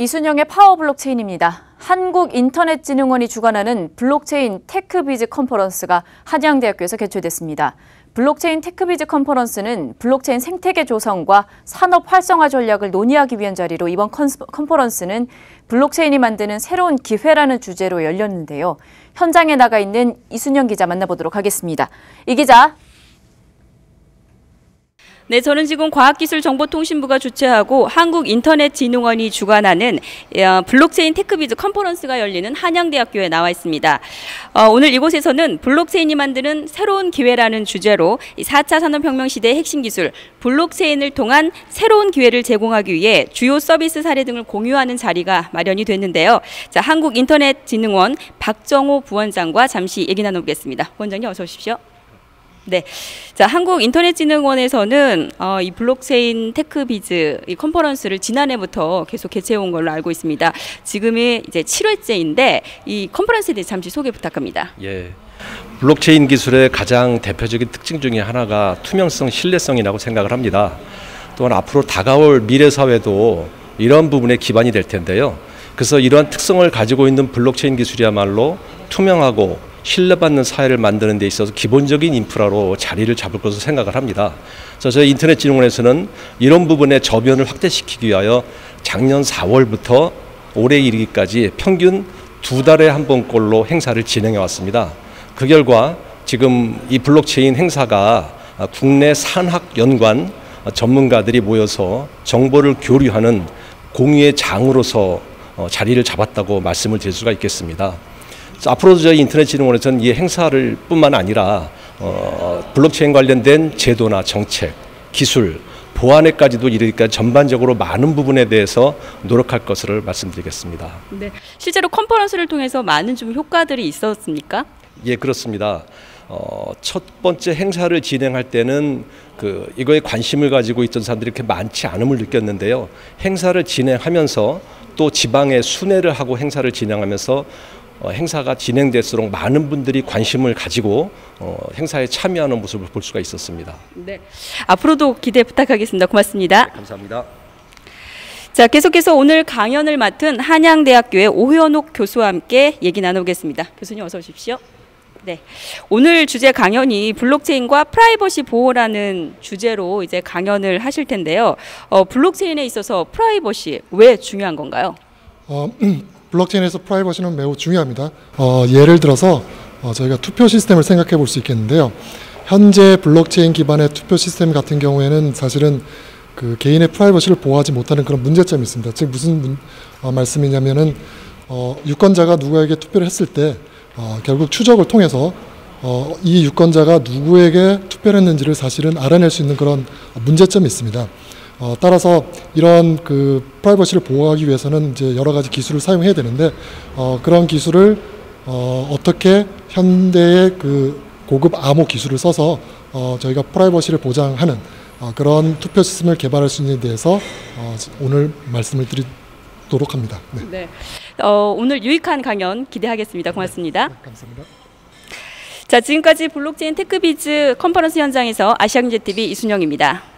이순영의 파워 블록체인입니다. 한국인터넷진흥원이 주관하는 블록체인 테크비즈 컨퍼런스가 한양대학교에서 개최됐습니다. 블록체인 테크비즈 컨퍼런스는 블록체인 생태계 조성과 산업 활성화 전략을 논의하기 위한 자리로 이번 컨퍼런스는 블록체인이 만드는 새로운 기회라는 주제로 열렸는데요. 현장에 나가 있는 이순영 기자 만나보도록 하겠습니다. 이 기자, 네, 저는 지금 과학기술정보통신부가 주최하고 한국인터넷진흥원이 주관하는 어, 블록체인 테크비즈 컨퍼런스가 열리는 한양대학교에 나와 있습니다. 어, 오늘 이곳에서는 블록체인이 만드는 새로운 기회라는 주제로 4차 산업혁명 시대의 핵심 기술 블록체인을 통한 새로운 기회를 제공하기 위해 주요 서비스 사례 등을 공유하는 자리가 마련이 됐는데요. 자, 한국인터넷진흥원 박정호 부원장과 잠시 얘기 나눠보겠습니다. 부원장님 어서 오십시오. 네. 자, 한국인터넷진흥원에서는 어, 이 블록체인 테크비즈 이 컨퍼런스를 지난해부터 계속 개최해 온 걸로 알고 있습니다. 지금이 이제 7회째인데 이 컨퍼런스에 대해 잠시 소개 부탁합니다. 예. 블록체인 기술의 가장 대표적인 특징 중에 하나가 투명성, 신뢰성이라고 생각을 합니다. 또한 앞으로 다가올 미래 사회도 이런 부분에 기반이 될 텐데요. 그래서 이러한 특성을 가지고 있는 블록체인 기술이야말로 투명하고 신뢰받는 사회를 만드는 데 있어서 기본적인 인프라로 자리를 잡을 것으로 생각을 합니다. 그래서 저희 인터넷진흥원에서는 이런 부분의 저변을 확대시키기 위하여 작년 4월부터 올해 이르기까지 평균 두 달에 한 번꼴로 행사를 진행해 왔습니다. 그 결과 지금 이 블록체인 행사가 국내 산학 연관 전문가들이 모여서 정보를 교류하는 공유의 장으로서 어, 자리를 잡았다고 말씀을 드릴 수가 있겠습니다. 앞으로도 저희 인터넷진흥원에서는 이 행사를 뿐만 아니라 어, 블록체인 관련된 제도나 정책, 기술, 보안에까지도 이르기까지 전반적으로 많은 부분에 대해서 노력할 것을 말씀드리겠습니다. 네, 실제로 컨퍼런스를 통해서 많은 좀 효과들이 있었습니까? 예, 그렇습니다. 어, 첫 번째 행사를 진행할 때는 그 이거에 관심을 가지고 있던 사람들이 그렇게 많지 않음을 느꼈는데요. 행사를 진행하면서 또 지방에 순회를 하고 행사를 진행하면서 어, 행사가 진행될수록 많은 분들이 관심을 가지고 어, 행사에 참여하는 모습을 볼 수가 있었습니다. 네, 앞으로도 기대 부탁하겠습니다. 고맙습니다. 네, 감사합니다. 자, 계속해서 오늘 강연을 맡은 한양대학교의 오현옥 교수와 함께 얘기 나누겠습니다. 교수님 어서 오십시오. 네. 오늘 주제 강연이 블록체인과 프라이버시 보호라는 주제로 이제 강연을 하실 텐데요. 어, 블록체인에 있어서 프라이버시 왜 중요한 건가요? 어, 블록체인에서 프라이버시는 매우 중요합니다. 어, 예를 들어서 어, 저희가 투표 시스템을 생각해 볼 수 있겠는데요. 현재 블록체인 기반의 투표 시스템 같은 경우에는 사실은 그 개인의 프라이버시를 보호하지 못하는 그런 문제점이 있습니다. 즉 무슨 문, 어, 말씀이냐면은 어, 유권자가 누구에게 투표를 했을 때 어, 결국 추적을 통해서 어, 이 유권자가 누구에게 투표를 했는지를 사실은 알아낼 수 있는 그런 문제점이 있습니다. 어, 따라서 이런 그 프라이버시를 보호하기 위해서는 이제 여러 가지 기술을 사용해야 되는데 어, 그런 기술을 어, 어떻게 현대의 그 고급 암호 기술을 써서 어, 저희가 프라이버시를 보장하는 어, 그런 투표 시스템을 개발할 수 있는 데 대해서 어, 오늘 말씀을 드리도록 합니다. 네. 네. 어, 오늘 유익한 강연 기대하겠습니다. 고맙습니다. 네, 감사합니다. 자, 지금까지 블록체인 테크비즈 컨퍼런스 현장에서 아시아경제TV 이순영입니다.